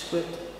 split